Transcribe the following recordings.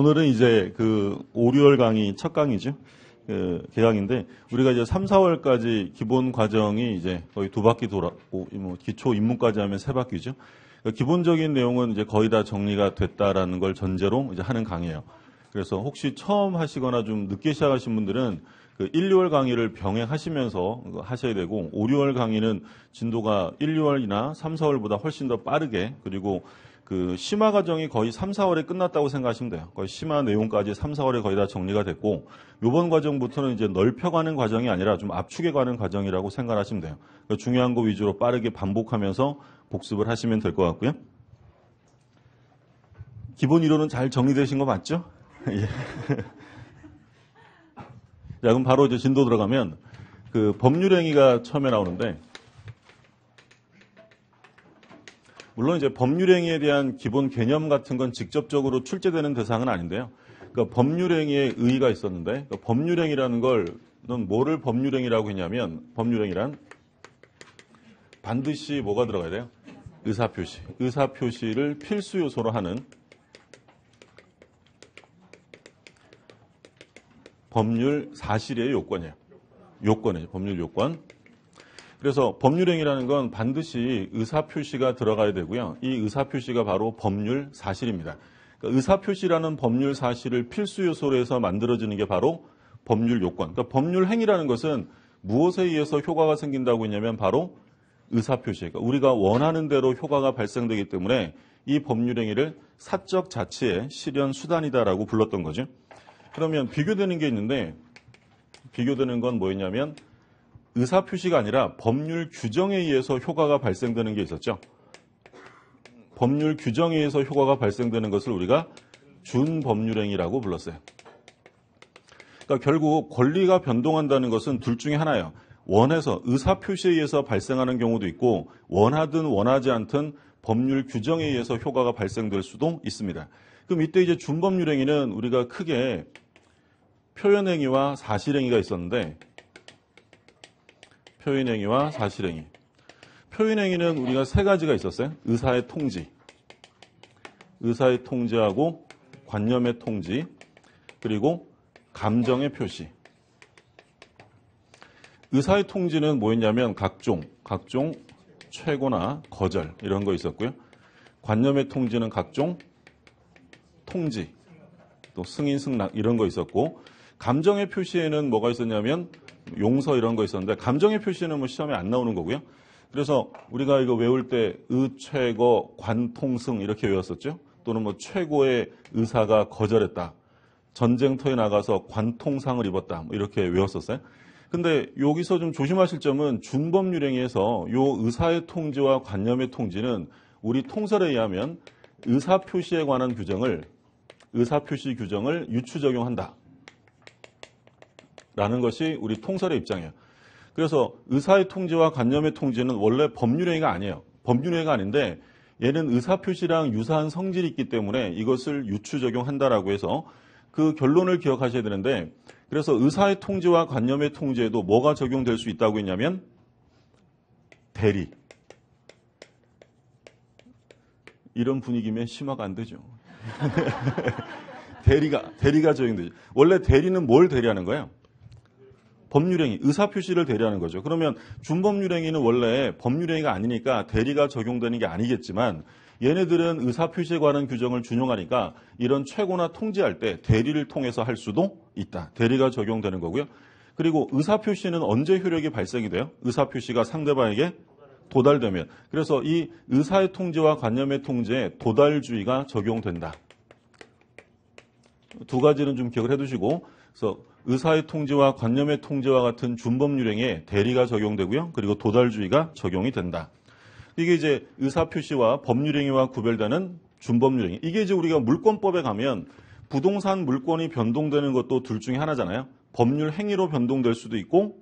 오늘은 이제 그 5, 6월 강의 첫 강의죠. 그 개강인데 우리가 이제 3, 4월까지 기본 과정이 이제 거의 두 바퀴 돌았고 뭐 기초 입문까지 하면 세 바퀴죠. 그러니까 기본적인 내용은 이제 거의 다 정리가 됐다라는 걸 전제로 이제 하는 강의예요. 그래서 혹시 처음 하시거나 좀 늦게 시작하신 분들은 그 1, 2월 강의를 병행하시면서 하셔야 되고 5, 6월 강의는 진도가 1, 2월이나 3, 4월보다 훨씬 더 빠르게 그리고 그 심화 과정이 거의 3, 4월에 끝났다고 생각하시면 돼요. 거의 심화 내용까지 3, 4월에 거의 다 정리가 됐고 이번 과정부터는 이제 넓혀가는 과정이 아니라 좀 압축해 가는 과정이라고 생각하시면 돼요. 그러니까 중요한 거 위주로 빠르게 반복하면서 복습을 하시면 될 것 같고요. 기본 이론은 잘 정리되신 거 맞죠? 예. 자, 그럼 바로 이제 진도 들어가면 그 법률 행위가 처음에 나오는데 물론 이제 법률행위에 대한 기본 개념 같은 건 직접적으로 출제되는 대상은 아닌데요. 그러니까 법률행위에 의의가 있었는데 그러니까 법률행위라는 걸는 뭐를 법률행위라고 했냐면 법률행위란 반드시 뭐가 들어가야 돼요? 의사표시. 의사표시를 필수 요소로 하는 법률 사실의 요건이에요. 요건이에요. 법률 요건. 그래서 법률행위라는 건 반드시 의사표시가 들어가야 되고요. 이 의사표시가 바로 법률 사실입니다. 그러니까 의사표시라는 법률 사실을 필수 요소로 해서 만들어지는 게 바로 법률 요건. 그러니까 법률 행위라는 것은 무엇에 의해서 효과가 생긴다고 했냐면 바로 의사표시. 그러니까 우리가 원하는 대로 효과가 발생되기 때문에 이 법률 행위를 사적 자치의 실현 수단이다라고 불렀던 거죠. 그러면 비교되는 게 있는데 비교되는 건 뭐였냐면 의사 표시가 아니라 법률 규정에 의해서 효과가 발생되는 게 있었죠. 법률 규정에 의해서 효과가 발생되는 것을 우리가 준법률행위라고 불렀어요. 그러니까 결국 권리가 변동한다는 것은 둘 중에 하나예요. 원해서 의사 표시에 의해서 발생하는 경우도 있고 원하든 원하지 않든 법률 규정에 의해서 효과가 발생될 수도 있습니다. 그럼 이때 이제 준법률행위는 우리가 크게 표현행위와 사실행위가 있었는데 표현행위와 사실행위. 표현행위는 우리가 세 가지가 있었어요. 의사의 통지, 의사의 통지하고 관념의 통지, 그리고 감정의 표시. 의사의 통지는 뭐였냐면 각종, 각종 최고나 거절 이런 거 있었고요. 관념의 통지는 각종 통지, 또 승인, 승낙 이런 거 있었고 감정의 표시에는 뭐가 있었냐면 용서 이런 거 있었는데 감정의 표시는 뭐 시험에 안 나오는 거고요. 그래서 우리가 이거 외울 때 의최거 관통승 이렇게 외웠었죠. 또는 뭐 최고의 의사가 거절했다. 전쟁터에 나가서 관통상을 입었다. 뭐 이렇게 외웠었어요. 근데 여기서 좀 조심하실 점은 준법률행위에서 요 의사의 통지와 관념의 통지는 우리 통설에 의하면 의사 표시에 관한 규정을 의사 표시 규정을 유추 적용한다. 라는 것이 우리 통설의 입장이에요. 그래서 의사의 통지와 관념의 통지는 원래 법률행위가 아니에요. 법률행위가 아닌데 얘는 의사표시랑 유사한 성질이 있기 때문에 이것을 유추 적용한다라고 해서 그 결론을 기억하셔야 되는데 그래서 의사의 통지와 관념의 통지에도 뭐가 적용될 수 있다고 했냐면 대리. 이런 분위기면 심화가 안 되죠. 대리가 대리가 적용되죠. 원래 대리는 뭘 대리하는 거예요? 법률행위, 의사표시를 대리하는 거죠. 그러면 준법률행위는 원래 법률행위가 아니니까 대리가 적용되는 게 아니겠지만 얘네들은 의사표시에 관한 규정을 준용하니까 이런 최고나 통지할 때 대리를 통해서 할 수도 있다. 대리가 적용되는 거고요. 그리고 의사표시는 언제 효력이 발생이 돼요? 의사표시가 상대방에게 도달되면. 그래서 이 의사의 통지와 관념의 통지에 도달주의가 적용된다. 두 가지는 좀 기억을 해두시고, 그래서 의사의 통지와 관념의 통지와 같은 준법률행에 대리가 적용되고요. 그리고 도달주의가 적용이 된다. 이게 이제 의사 표시와 법률행위와 구별되는 준법률행위. 이게 이제 우리가 물권법에 가면 부동산 물권이 변동되는 것도 둘 중에 하나잖아요. 법률 행위로 변동될 수도 있고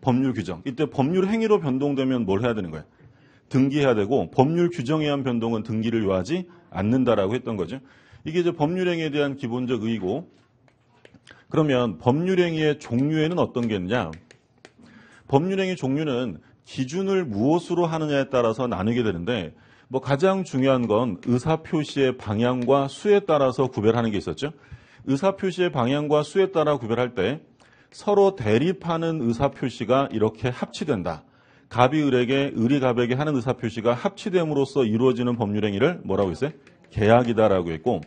법률 규정. 이때 법률 행위로 변동되면 뭘 해야 되는 거예요? 등기해야 되고 법률 규정에 의한 변동은 등기를 요하지 않는다라고 했던 거죠. 이게 이제 법률 행위에 대한 기본적 의의고 그러면 법률행위의 종류에는 어떤 게 있느냐? 법률행위 종류는 기준을 무엇으로 하느냐에 따라서 나누게 되는데 뭐 가장 중요한 건 의사표시의 방향과 수에 따라서 구별하는 게 있었죠. 의사표시의 방향과 수에 따라 구별할 때 서로 대립하는 의사표시가 이렇게 합치된다. 갑이 을에게 을이 갑에게 하는 의사표시가 합치됨으로써 이루어지는 법률행위를 뭐라고 했어요? 계약이다라고 했고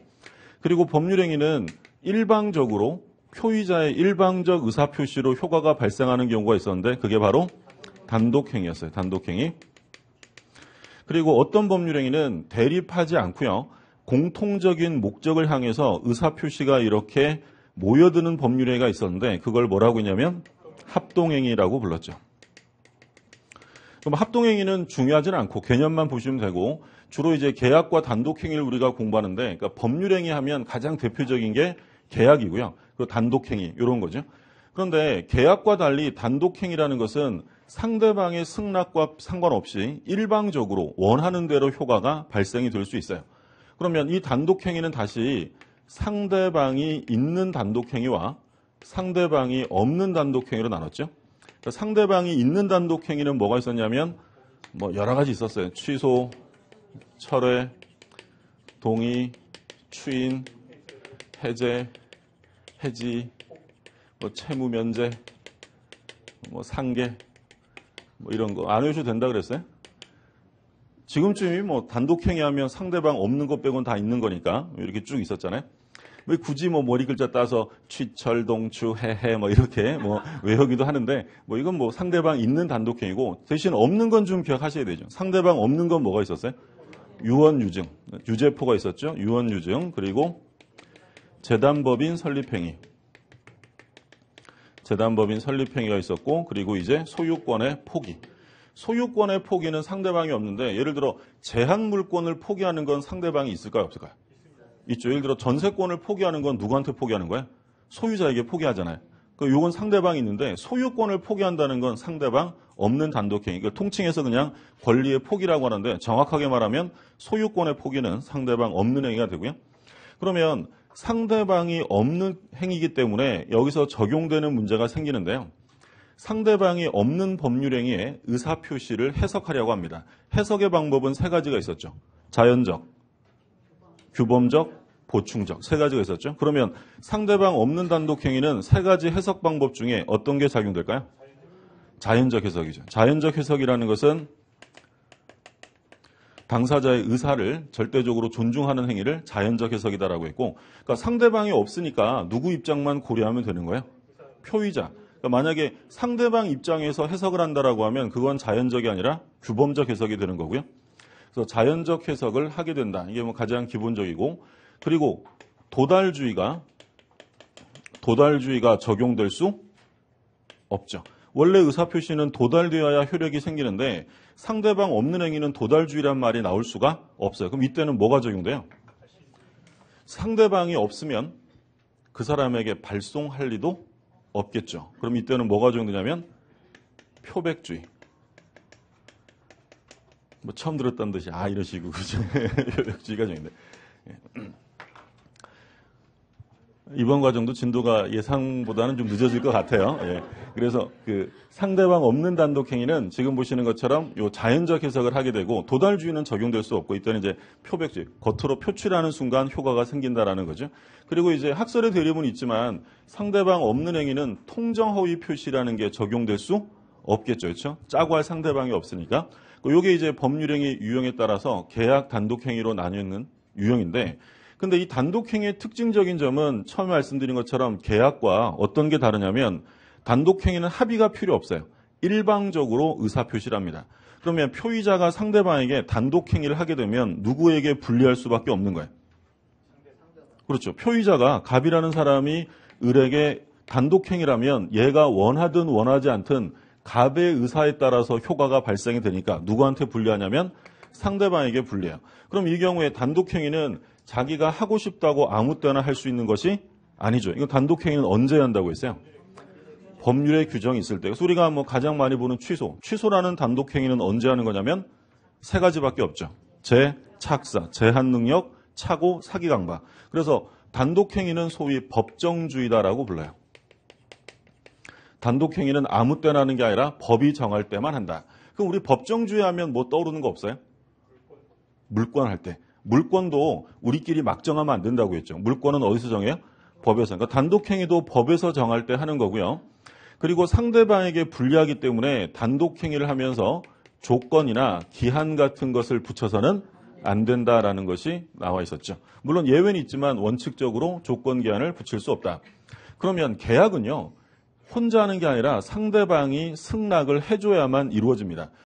그리고 법률행위는 일방적으로 표의자의 일방적 의사표시로 효과가 발생하는 경우가 있었는데 그게 바로 단독행위였어요. 단독행위. 그리고 어떤 법률행위는 대립하지 않고요. 공통적인 목적을 향해서 의사표시가 이렇게 모여드는 법률행위가 있었는데 그걸 뭐라고 했냐면 합동행위라고 불렀죠. 그럼 합동행위는 중요하지는 않고 개념만 보시면 되고 주로 이제 계약과 단독행위를 우리가 공부하는데 그러니까 법률행위 하면 가장 대표적인 게 계약이고요. 그 단독행위 이런 거죠. 그런데 계약과 달리 단독행위라는 것은 상대방의 승낙과 상관없이 일방적으로 원하는 대로 효과가 발생이 될 수 있어요. 그러면 이 단독행위는 다시 상대방이 있는 단독행위와 상대방이 없는 단독행위로 나눴죠. 그러니까 상대방이 있는 단독행위는 뭐가 있었냐면 뭐 여러 가지 있었어요. 취소, 철회, 동의, 추인, 해제, 해지, 뭐 채무 면제, 뭐 상계, 뭐 이런 거 안 해주셔도 된다 그랬어요? 지금쯤이 뭐 단독행위 하면 상대방 없는 것 빼고는 다 있는 거니까 이렇게 쭉 있었잖아요. 왜 굳이 뭐 머리 글자 따서 취철, 동추, 해해 뭐 이렇게 뭐 외우기도 하는데 뭐 이건 뭐 상대방 있는 단독행위고 대신 없는 건 좀 기억하셔야 되죠. 상대방 없는 건 뭐가 있었어요? 유언 유증, 유죄포가 있었죠. 유언 유증 그리고 재단법인 설립행위. 재단법인 설립행위가 있었고 그리고 이제 소유권의 포기. 소유권의 포기는 상대방이 없는데 예를 들어 제한 물권을 포기하는 건 상대방이 있을까요 없을까요? 있죠. 예를 들어 전세권을 포기하는 건 누구한테 포기하는 거야? 소유자에게 포기하잖아요. 그 요건 상대방이 있는데 소유권을 포기한다는 건 상대방 없는 단독행위. 그러니까 통칭해서 그냥 권리의 포기라고 하는데 정확하게 말하면 소유권의 포기는 상대방 없는 행위가 되고요. 그러면 상대방이 없는 행위이기 때문에 여기서 적용되는 문제가 생기는데요. 상대방이 없는 법률행위에 의사표시를 해석하려고 합니다. 해석의 방법은 세 가지가 있었죠. 자연적, 규범적, 보충적 세 가지가 있었죠. 그러면 상대방 없는 단독행위는 세 가지 해석 방법 중에 어떤 게 작용될까요? 자연적 해석이죠. 자연적 해석이라는 것은 당사자의 의사를 절대적으로 존중하는 행위를 자연적 해석이다라고 했고, 그러니까 상대방이 없으니까 누구 입장만 고려하면 되는 거예요? 표의자. 그러니까 만약에 상대방 입장에서 해석을 한다라고 하면 그건 자연적이 아니라 규범적 해석이 되는 거고요. 그래서 자연적 해석을 하게 된다. 이게 뭐 가장 기본적이고, 그리고 도달주의가 도달주의가 적용될 수 없죠. 원래 의사표시는 도달되어야 효력이 생기는데 상대방 없는 행위는 도달주의란 말이 나올 수가 없어요. 그럼 이때는 뭐가 적용돼요? 상대방이 없으면 그 사람에게 발송할 리도 없겠죠. 그럼 이때는 뭐가 적용되냐면 표백주의. 뭐 처음 들었다는 듯이 아 이러시고 그죠? 표백주의가 적용돼. 이번 과정도 진도가 예상보다는 좀 늦어질 것 같아요. 예. 그래서 그 상대방 없는 단독 행위는 지금 보시는 것처럼 요 자연적 해석을 하게 되고 도달주의는 적용될 수 없고 이때는 이제 표백주의 겉으로 표출하는 순간 효과가 생긴다라는 거죠. 그리고 이제 학설의 대립은 있지만 상대방 없는 행위는 통정 허위 표시라는 게 적용될 수 없겠죠. 그렇죠? 짜고 할 상대방이 없으니까. 요게 이제 법률행위 유형에 따라서 계약 단독 행위로 나뉘는 어 유형인데 근데 이 단독행위의 특징적인 점은 처음에 말씀드린 것처럼 계약과 어떤 게 다르냐면 단독행위는 합의가 필요 없어요. 일방적으로 의사표시랍니다. 그러면 표의자가 상대방에게 단독행위를 하게 되면 누구에게 불리할 수밖에 없는 거예요. 그렇죠. 표의자가 갑이라는 사람이 을에게 단독행위라면 얘가 원하든 원하지 않든 갑의 의사에 따라서 효과가 발생이 되니까 누구한테 불리하냐면 상대방에게 불리해요. 그럼 이 경우에 단독행위는 자기가 하고 싶다고 아무 때나 할 수 있는 것이 아니죠. 이거 단독행위는 언제 한다고 했어요? 법률의 규정이 있을 때. 우리가 뭐 가장 많이 보는 취소. 취소라는 단독행위는 언제 하는 거냐면 세 가지밖에 없죠. 재, 착사, 제한 능력, 차고, 사기 강박. 그래서 단독행위는 소위 법정주의다라고 불러요. 단독행위는 아무 때나 하는 게 아니라 법이 정할 때만 한다. 그럼 우리 법정주의 하면 뭐 떠오르는 거 없어요? 물권 할 때. 물권도 우리끼리 막 정하면 안 된다고 했죠. 물권은 어디서 정해요? 법에서. 그러니까 단독행위도 법에서 정할 때 하는 거고요. 그리고 상대방에게 불리하기 때문에 단독행위를 하면서 조건이나 기한 같은 것을 붙여서는 안 된다라는 것이 나와 있었죠. 물론 예외는 있지만 원칙적으로 조건 기한을 붙일 수 없다. 그러면 계약은요. 혼자 하는 게 아니라 상대방이 승낙을 해줘야만 이루어집니다.